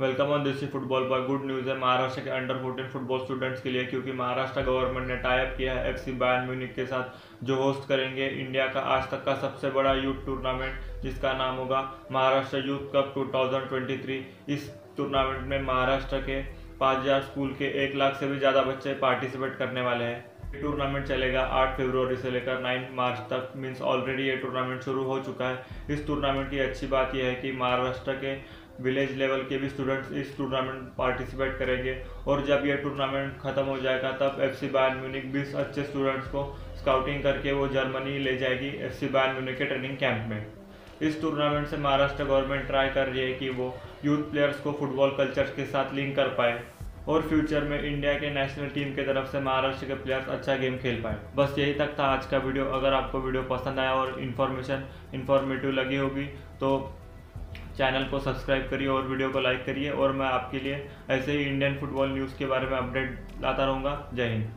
Welcome on desi football पर। Good news है, महाराष्ट्र के अंडर 14 फुटबॉल स्टूडेंट्स के लिए, क्योंकि महाराष्ट्र गवर्नमेंट ने टाइप किया है एफसी बायन म्यूनिक के साथ, जो होस्ट करेंगे इंडिया का आज तक का सबसे बड़ा यूथ टूर्नामेंट जिसका नाम होगा महाराष्ट्र यूथ कप 2023 इस टूर्नामेंट में महाराष्ट्र के 5000 स्कूल के एक लाख से भी ज़्यादा बच्चे पार्टिसिपेट करने वाले हैं। टूर्नामेंट चलेगा 8 फरवरी से लेकर 9 मार्च तक मीन्स ऑलरेडी ये टूर्नामेंट शुरू हो चुका है। इस टूर्नामेंट की अच्छी बात यह है कि महाराष्ट्र के विलेज लेवल के भी स्टूडेंट्स इस टूर्नामेंट पार्टिसिपेट करेंगे। और जब यह टूर्नामेंट ख़त्म हो जाएगा, तब एफ़ सी बायन म्यूनिक बीस अच्छे स्टूडेंट्स को स्काउटिंग करके वो जर्मनी ले जाएगी एफ़ सी बायन म्यूनिक के ट्रेनिंग कैंप में। इस टूर्नामेंट से महाराष्ट्र गवर्नमेंट ट्राई कर रही है कि वो यूथ प्लेयर्स को फुटबॉल कल्चर के साथ लिंक कर पाए। और फ्यूचर में इंडिया के नेशनल टीम की तरफ़ से महाराष्ट्र के प्लेयर्स अच्छा गेम खेल पाए। बस यही तक था आज का वीडियो अगर आपको वीडियो पसंद आया और इन्फॉर्मेशन इन्फॉर्मेटिव लगी होगी तो चैनल को सब्सक्राइब करिए और वीडियो को लाइक करिए। और मैं आपके लिए ऐसे ही इंडियन फुटबॉल न्यूज़ के बारे में अपडेट लाता रहूँगा। जय हिंद।